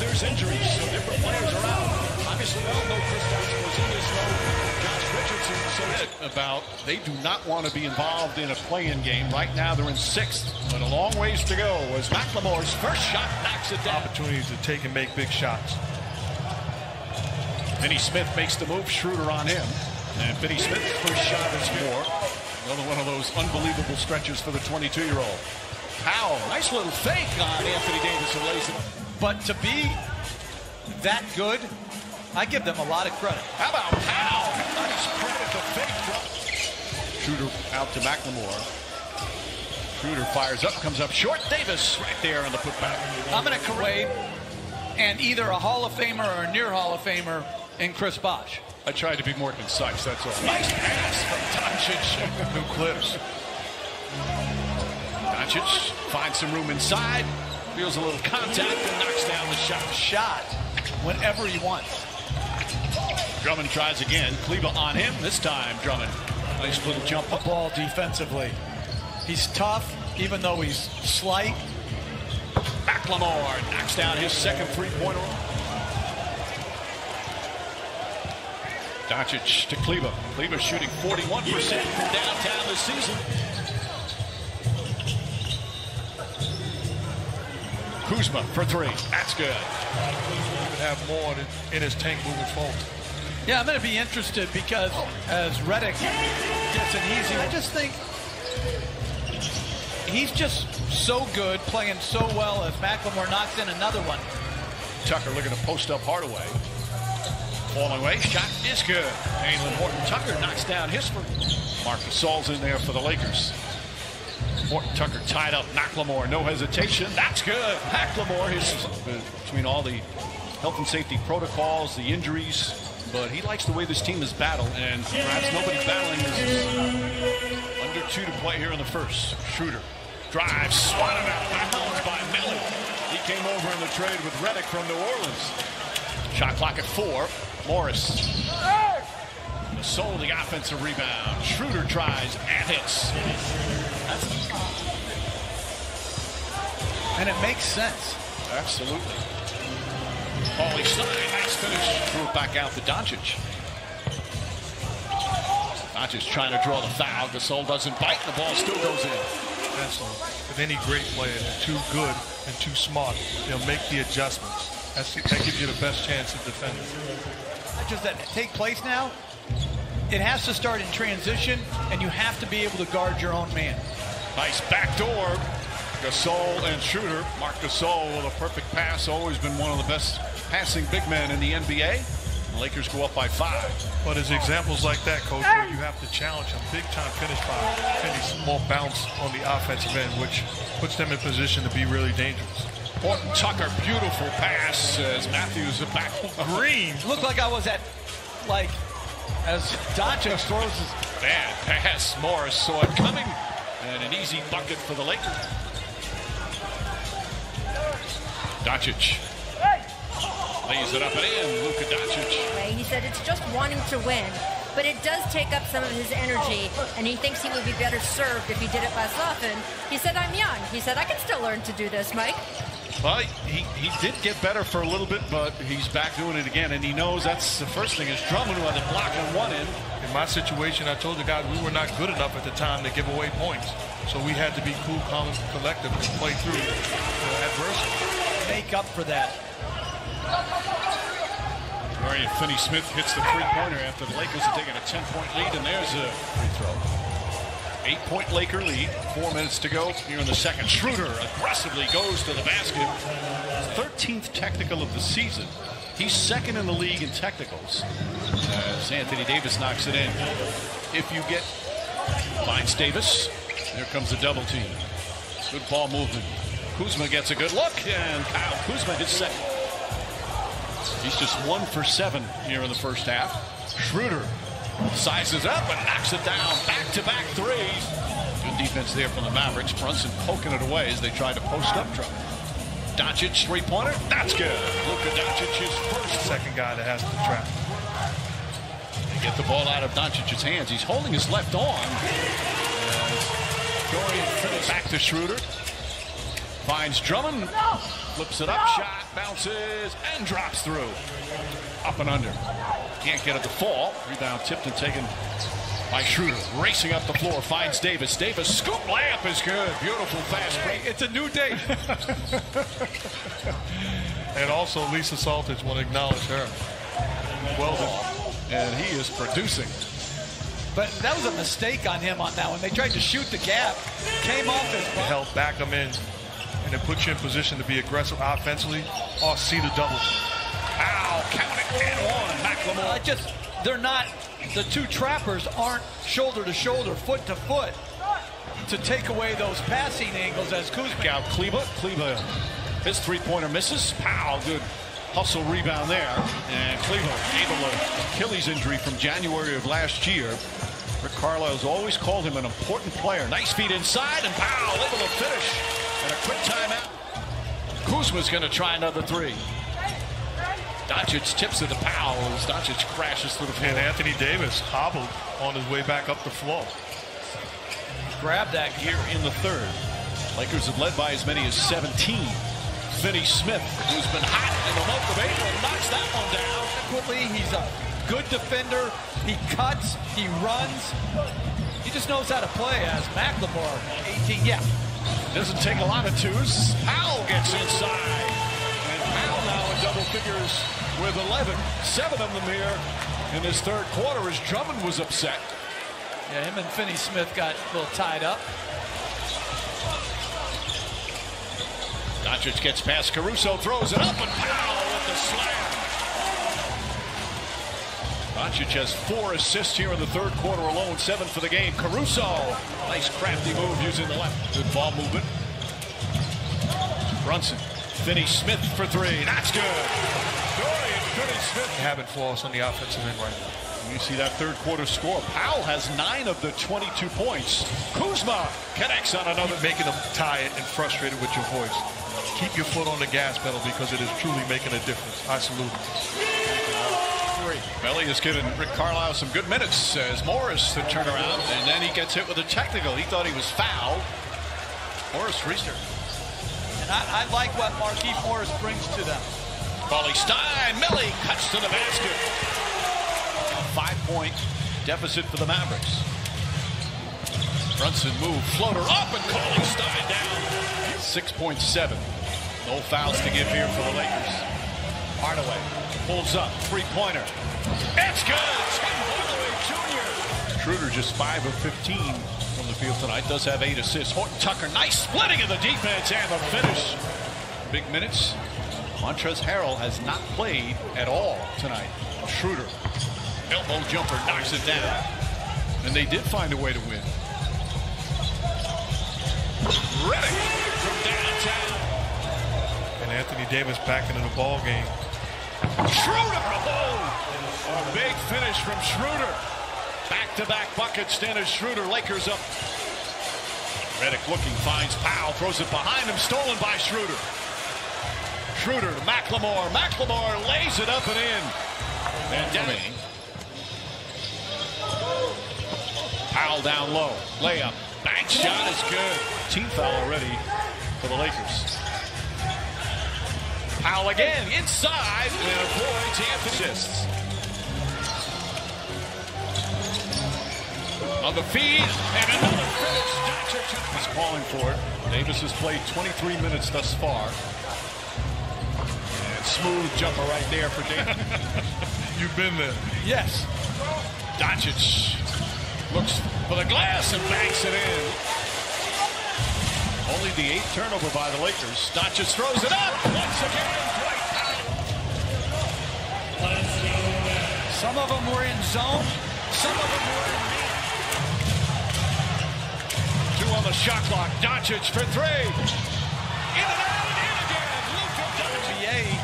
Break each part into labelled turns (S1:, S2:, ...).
S1: there's injuries, so different players are out. Obviously, we all know Kristaps Porzingis, know Josh Richardson. So about they do not want to be involved in a play-in game. Right now, they're in sixth, but a long ways to go. As McLemore's first shot knocks it down.
S2: Opportunities to take and make big shots.
S1: Finney Smith makes the move. Schroeder on him. And Finney Smith's first shot is more. Another one of those unbelievable stretches for the 22-year-old. Powell, nice little fake on Anthony Davis and lays it.
S3: But to be that good, I give them a lot of credit.
S1: How about Powell? Nice credit the fake drop. Schroeder out to McLemore. Schroeder fires up, comes up short. Davis right there on the putback.
S3: I'm going to Quaid and either a Hall of Famer or a near Hall of Famer in Chris Bosh.
S1: I tried to be more concise, that's all. Nice pass from Doncic.
S2: New clips.
S1: Doncic finds some room inside, feels a little contact, and knocks down the shot.
S3: Shot whenever he wants.
S1: Drummond tries again. Kleber on him. This time, Drummond. Nice little jump up.
S3: Ball defensively. He's tough, even though he's slight.
S1: McLemore knocks down his second three-pointer. Doncic to Kleber. Kleber shooting 41% from downtown this season. Kuzma for three. That's good.
S2: He would have more in his tank moving forward.
S3: Yeah, I'm going to be interested because as Redick gets an easy, I just think he's just so good, playing so well as McLemore knocks in another one.
S1: Tucker looking to post up Hardaway. Falling away, shot is good. Talen Horton Tucker knocks down his first. Marc Gasol's in there for the Lakers. Horton Tucker tied up McLemore, no hesitation. That's good. McLemore, his between all the health and safety protocols, the injuries, but he likes the way this team is battled, and perhaps nobody's battling this. Under two to play here in the first. Schroeder drives, swatted out backwards by Melli. He came over in the trade with Redick from New Orleans. Shot clock at four. Morris. Gasol the offensive rebound. Schroeder tries and hits.
S3: And it makes sense.
S1: Absolutely. Cauley-Stein, nice finish. Threw it back out to Doncic. Doncic trying to draw the foul. Gasol doesn't bite. The ball still goes in.
S2: That's with any great player, they're too good and too smart. They'll make the adjustments. That's, that gives you the best chance of defending.
S3: Does that take place now? It has to start in transition, and you have to be able to guard your own man.
S1: Nice backdoor. Gasol and Schroeder. Marc Gasol with a perfect pass. Always been one of the best passing big men in the NBA. The Lakers go up by five.
S2: But there's examples like that, Coach, where you have to challenge them. Big time finish by any small bounce on the offensive end, which puts them in position to be really dangerous.
S1: Horton Tucker, beautiful pass as Matthews back.
S3: Green. Looked like I was at, like, as Doncic throws his...
S1: Bad pass. Morris saw it coming. And an easy bucket for the Lakers. Doncic. Lays it up and in. Luka Doncic.
S4: He said it's just wanting to win, but it does take up some of his energy, and he thinks he would be better served if he did it less often. He said, I'm young. He said, I can still learn to do this, Mike.
S1: Well, he, he did get better for a little bit, but he's back doing it again, and he knows that's the first thing is Drummond who had the block on one end.
S2: In my situation, I told the guys we were not good enough at the time to give away points. So we had to be cool, calm, and collective and play through you know, adversity.
S3: Make up for that.
S1: Dorian Finney-Smith hits the three-pointer after the Lakers are taking a 10-point lead, and there's a free throw. Eight-point Laker lead. Four minutes to go here in the second. Schroeder aggressively goes to the basket. 13th technical of the season. He's second in the league in technicals. As Anthony Davis knocks it in. If you get finds Davis, there comes the double team. Good ball movement. Kuzma gets a good look, and Kyle Kuzma hits second. He's just one for seven here in the first half. Schroeder sizes up and knocks it down. Back-to-back threes. Good defense there from the Mavericks. Brunson poking it away as they try to post up trouble. Doncic three-pointer. That's good. Luka Doncic his first.
S2: Second guy that has to trap.
S1: They get the ball out of Doncic's hands. He's holding his left arm. Back to Schroeder. Finds Drummond. flips it up, shot, bounces, and drops through. Up and under. Can't get it to fall. Rebound tipped and taken by Schroeder. Racing up the floor, finds Davis. Davis scoop layup is good. Beautiful fast break.
S3: It's a new day.
S2: And also, Lisa Salters want to acknowledge her.
S1: Well done. And he is producing.
S3: But that was a mistake on him on that one. They tried to shoot the gap, came off his
S2: It
S3: butt.
S2: helped back him in, and it puts you in position to be aggressive offensively or see the double.
S1: Ow, count it, and one.
S3: I
S1: McLemore.
S3: just, they're not, the two trappers aren't shoulder to shoulder, foot to foot to take away those passing angles as Kuzma.
S1: Out Kleber. Kleber, his three-pointer misses. Pow, good hustle rebound there. And Kleber able to Achilles injury from January of last year. Rick Carlisle's always called him an important player. Nice feet inside, and Pow able to finish. And a quick timeout. Kuzma's going to try another three. Doncic tips it to Powell as Doncic crashes through the floor.
S2: And Anthony Davis hobbled on his way back up the floor.
S3: Grab that
S1: here in the third. Lakers have led by as many as 17. Finney Smith, who's been hot in the month of April, knocks that one down.
S3: quickly. He's a good defender. He cuts. He runs. He just knows how to play as McLemore. 18, yeah.
S1: Doesn't take a lot of twos. Powell gets inside. And Powell now in double figures with 11. Seven of them here in this third quarter as Drummond was upset.
S3: Yeah, him and Finney Smith got a little tied up.
S1: Doncic gets past Caruso, throws it up, and Powell with the slam. Doncic has four assists here in the third quarter alone, seven for the game. Caruso, nice crafty move using the left. Good ball movement. Brunson, Finney Smith for three. That's good. Dorian Finney-Smith.
S2: Habit for us on the offensive end right now.
S1: You see that third quarter score. Powell has nine of the 22 points. Kuzma connects on another.
S2: Making them tired and frustrated with your voice. Keep your foot on the gas pedal because it is truly making a difference. I salute you.
S1: Melli has given Rick Carlisle some good minutes as Morris to turn around, and then he gets hit with a technical. He thought he was fouled. Morris Reister.
S3: And I, I like what Markieff Morris brings to them.
S1: Paulie Stein, Melli cuts to the basket. A five-point deficit for the Mavericks. Brunson move, floater up, and Cauley-Stein down. 6.7. No fouls to give here for the Lakers. Hardaway pulls up, three-pointer. It's good! Hardaway Jr. Schroeder just 5 of 15 from the field tonight. Does have eight assists. Horton Tucker, nice splitting of the defense and the finish. Big minutes. Montrez Harrell has not played at all tonight. Schroeder, elbow jumper, knocks it down. And they did find a way to win. Redick from downtown.
S2: And Anthony Davis back into the ball game.
S1: Schroeder, oh! A big finish from Schroeder. Back-to-back buckets, Dennis Schroeder. Lakers up. Redick looking, finds Powell, throws it behind him, stolen by Schroeder. Schroeder to McLemore. McLemore lays it up and in. And down. Powell down low. Layup. Bank shot is good. Team foul already for the Lakers. Powell again inside and avoids Anthony. Assists. On the feed and another finish. Doncic is calling for it. Davis has played 23 minutes thus far. And smooth jumper right there for Davis.
S2: You've been there.
S3: Yes.
S1: Doncic looks for the glass and banks it in. Only the eighth turnover by the Lakers. Doncic throws it up once again. Dwight Powell.
S3: Some of them were in zone. Some of them were in man.
S1: Two on the shot clock. Doncic for three. In and out and in again. Luka Doncic.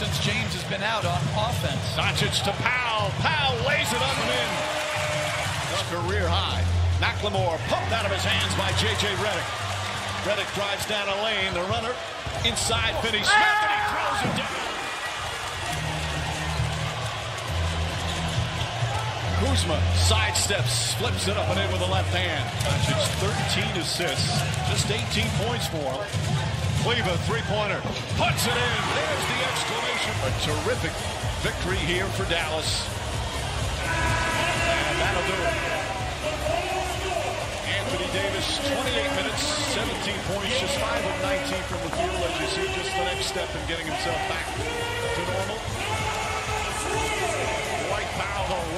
S3: Since James has been out on offense.
S1: Doncic to Powell. Powell lays it up and in. Career high. McLemore pumped out of his hands by J.J. Redick. Redick drives down a lane. The runner inside Finney Smith and ah! he throws it down. Kuzma sidesteps, flips it up and in with the left hand. Doncic 13 assists, just 18 points for him. Kleber, three-pointer, puts it in. There's the exclamation. A terrific victory here for Dallas. And that'll do it. Davis, 28 minutes, 17 points, just 5 of 19 from the field, as you see, just the next step in getting himself back to normal. Dwight Powell.